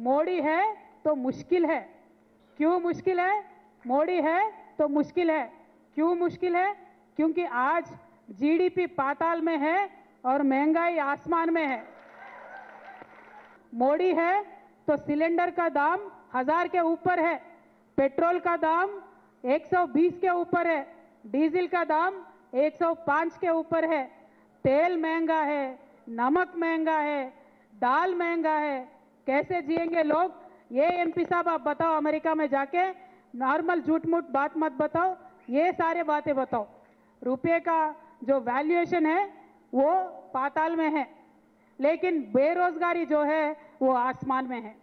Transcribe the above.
मोदी है तो मुश्किल है। क्यों मुश्किल है? मोड़ी है तो मुश्किल है। क्यों मुश्किल है? क्योंकि आज जीडीपी पाताल में है और महँगाई आसमान में है। मोड़ी है तो सिलेंडर का दाम हज़ार के ऊपर है, पेट्रोल का दाम 120 के ऊपर है, डीजल का दाम 105 के ऊपर है। तेल महँगा है, नमक महँगा है, दाल महँगा है कैसे जिएँगे लोग? ये एमपी साहब, आप बताओ अमेरिका में जाके। नॉर्मल झूठ मूठ बात मत बताओ। ये सारे बातें बताओ। रुपये का जो वैल्यूएशन है, वो पाताल में है। लेकिन बेरोजगारी जो है, वो आसमान में है।